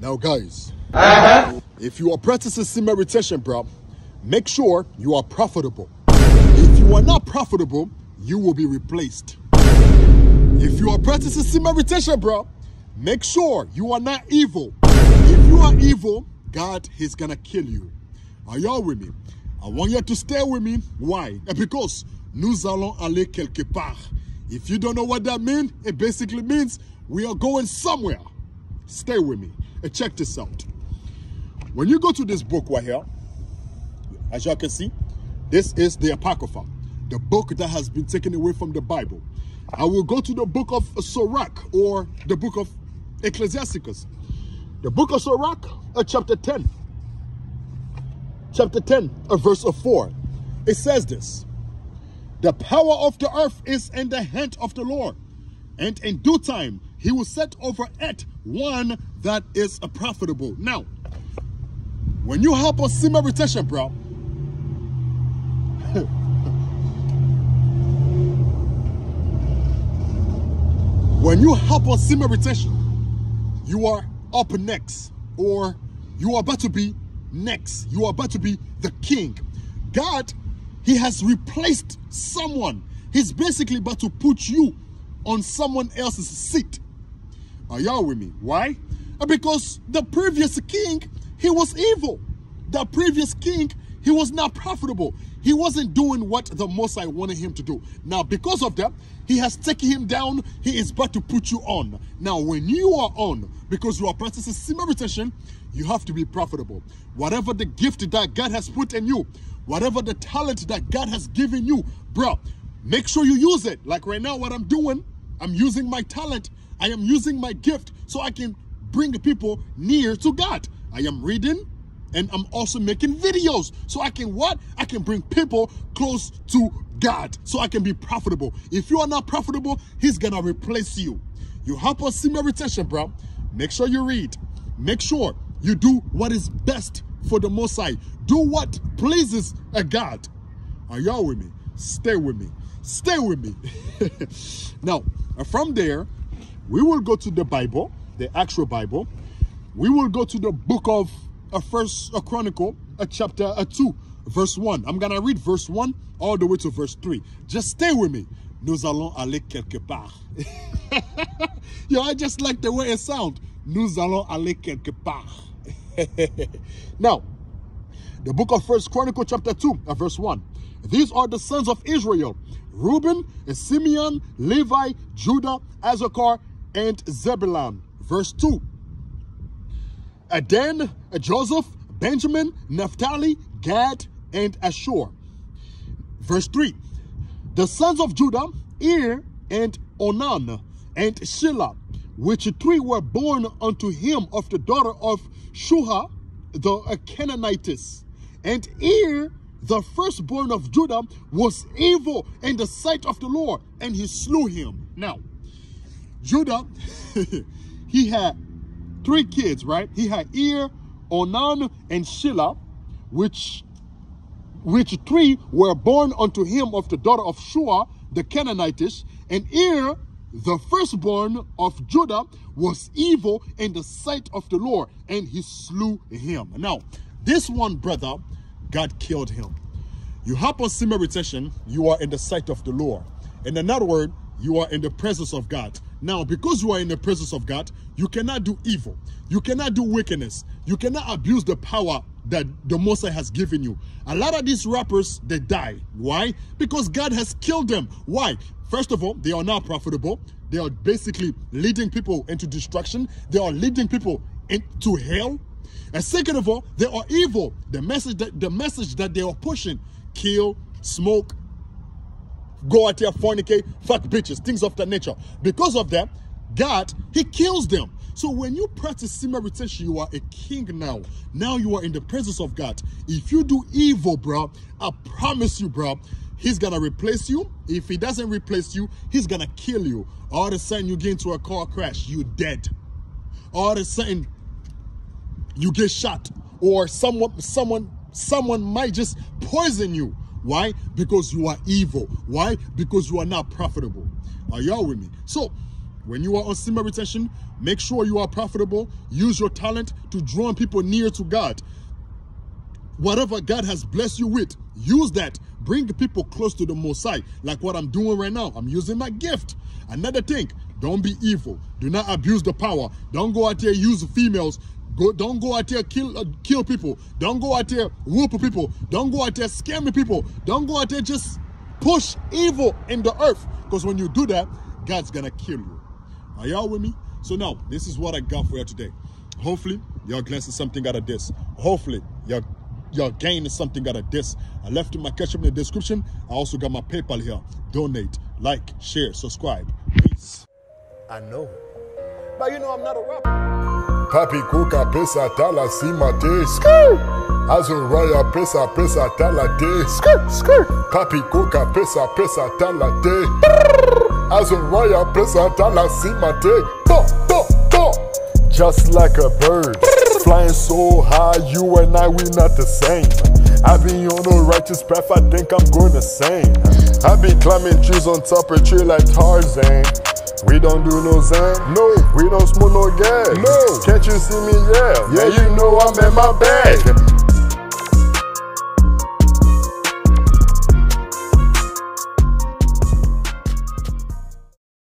Now, guys, uh-huh. if you are practicing meditation, bro, make sure you are profitable. If you are not profitable, you will be replaced. If you are practicing meditation, bro, make sure you are not evil. If you are evil, God is gonna kill you. Are y'all with me? I want you to stay with me. Why? Because nous allons aller quelque part. If you don't know what that means, it basically means we are going somewhere. Stay with me. And check this out. When you go to this book right here, as y'all can see, this is the Apocrypha, the book that has been taken away from the Bible. I will go to the book of Sirach or the book of Ecclesiasticus. The book of Sirach, uh, chapter 10. Chapter 10, uh, verse of 4. It says this. The power of the earth is in the hand of the Lord, and in due time he will set over it one that is a profitable. Now, when you hop on semen retention, bro, when you hop on semen retention, you are up next, or you are about to be next. You are about to be the king. God, he has replaced someone. He's basically about to put you on someone else's seat. Are y'all with me? Why? Because the previous king, he was evil. The previous king, he was not profitable. He wasn't doing what the Most High wanted him to do. Now, because of that, he has taken him down. He is about to put you on. Now, when you are on, because you are practicing meditation, you have to be profitable. Whatever the gift that God has put in you, whatever the talent that God has given you, bro, make sure you use it. Like right now, what I'm doing, I'm using my talent. I am using my gift so I can bring people near to God. I am reading and I'm also making videos so I can what? I can bring people close to God so I can be profitable. If you are not profitable, he's gonna replace you. You help us see meditation, bro. Make sure you read. Make sure you do what is best for the Most High. Do what pleases a God. Are y'all with me? Stay with me. Stay with me. now, from there, we will go to the Bible, the actual Bible. We will go to the book of a First a Chronicle, a chapter a 2, verse 1. I'm going to read verse 1 all the way to verse 3. Just stay with me. Nous allons aller quelque part. Yo, I just like the way it sounds. Nous allons aller quelque part. now, the book of First Chronicle chapter 2, uh, verse 1. These are the sons of Israel, Reuben, Simeon, Levi, Judah, Issachar, and Zebulun. Verse 2. Dan, Joseph, Benjamin, Naphtali, Gad, and Asher. Verse 3. The sons of Judah, Ir and Onan, and Shelah, which three were born unto him of the daughter of Shua, the Canaanitess. And Ir, the firstborn of Judah, was evil in the sight of the Lord, and he slew him. Now, Judah, he had three kids, right? He had Ir, Onan, and Shelah, which which three were born unto him of the daughter of Shua, the Canaanitish, and Ir, the firstborn of Judah, was evil in the sight of the Lord, and he slew him. Now, this one brother, God killed him. You hop on semen retention, you are in the sight of the Lord. In another word, you are in the presence of God. Now, because you are in the presence of God, you cannot do evil. You cannot do wickedness. You cannot abuse the power that the Most High has given you. A lot of these rappers, they die. Why? Because God has killed them. Why? First of all, they are not profitable. They are basically leading people into destruction. They are leading people into hell. And second of all, they are evil. The message that the message that they are pushing, kill, smoke, go out there, fornicate, fuck bitches, things of that nature. Because of that, God, he kills them. So when you practice semen retention, you are a king now. Now you are in the presence of God. If you do evil, bro, I promise you, bro, he's gonna replace you. If he doesn't replace you, he's gonna kill you. All of a sudden you get into a car crash, you dead. All of a sudden you get shot or someone someone someone might just poison you why? Because you are evil. Why? Because you are not profitable. Are y'all with me? So, when you are on semen retention, make sure you are profitable. Use your talent to draw people near to God. Whatever God has blessed you with, use that. Bring people close to the Most High, like what I'm doing right now. I'm using my gift. Another thing, don't be evil. Do not abuse the power. Don't go out there use females. Go, don't go out there kill uh, kill people. Don't go out there whoop people. Don't go out there scamming people. Don't go out there just push evil in the earth. Because when you do that, God's gonna kill you. Are y'all with me? So now, this is what I got for you today. Hopefully, y'all glancing something out of this. Hopefully, y'all y'all gaining something out of this. I left my Cash App in the description. I also got my PayPal here. Donate, like, share, subscribe. Peace. I know. But you know I'm not a rapper. Papi kuka pesa tala sima te. Azuraya pesa pesa tala te. Papi kuka pesa pesa tala te. Azuraya pesa tala sima te. Bo, bo, bo. Just like a bird Flying so high, you and I, we not the same. I be on a righteous path, I think I'm going to sing. I be climbing trees on top of tree like Tarzan we don't do no Zan, no. We don't smoke no gas, no. Can't you see me? Yeah, yeah. You know I'm in my bag.